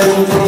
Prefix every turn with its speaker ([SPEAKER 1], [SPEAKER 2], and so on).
[SPEAKER 1] Deus.